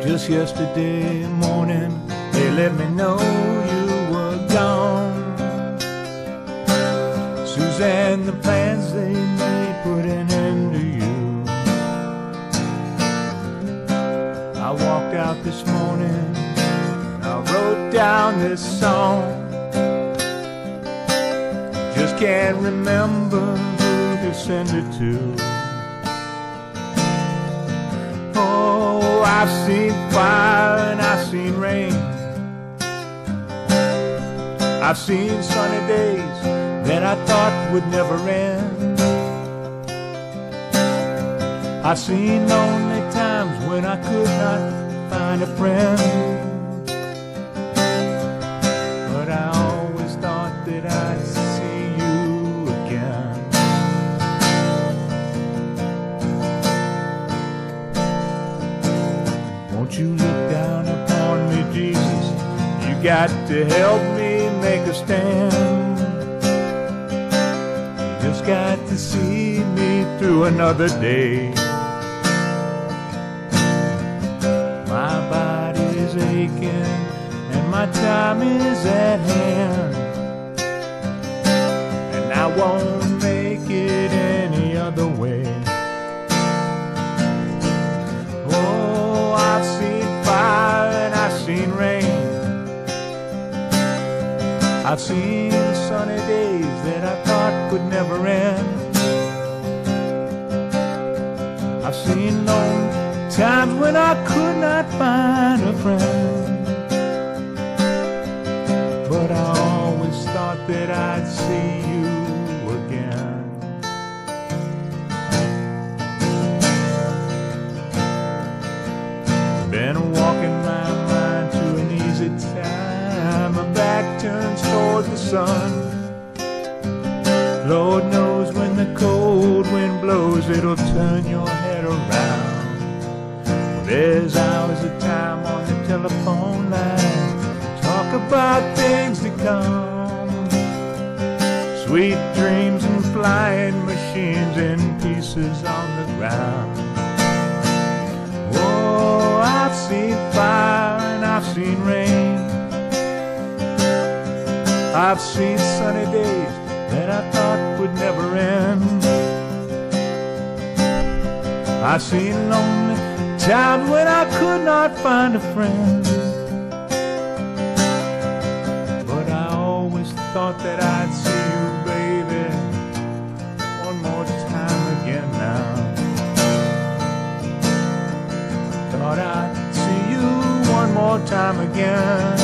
Just yesterday morning, they let me know you were gone. Suzanne, the plans they made put an out this morning, I wrote down this song. Just can't remember who to send it to. Oh, I've seen fire and I've seen rain. I've seen sunny days that I thought would never end. I've seen lonely times when I could not find a friend. But I always thought that I'd see you again. Won't you look down upon me, Jesus? You got to help me make a stand. You just got to see me through another day. Aching and my time is at hand. And I won't make it any other way. Oh, I've seen fire and I've seen rain. I've seen sunny days that I thought would never end. I've seen lonely times when I could not find a friend. But I always thought that I'd see you again. Been walking my mind to an easy time. My back turns toward the sun. Lord knows when the cold wind blows, it'll turn your head around. There's hours of time on the telephone line. Talk about things to come. Sweet dreams and flying machines in pieces on the ground. Oh, I've seen fire and I've seen rain. I've seen sunny days that I thought would never end. I've seen lonely times when I could not find a friend. But I always thought that I'd see you, baby, one more time again now. Thought I'd see you one more time again.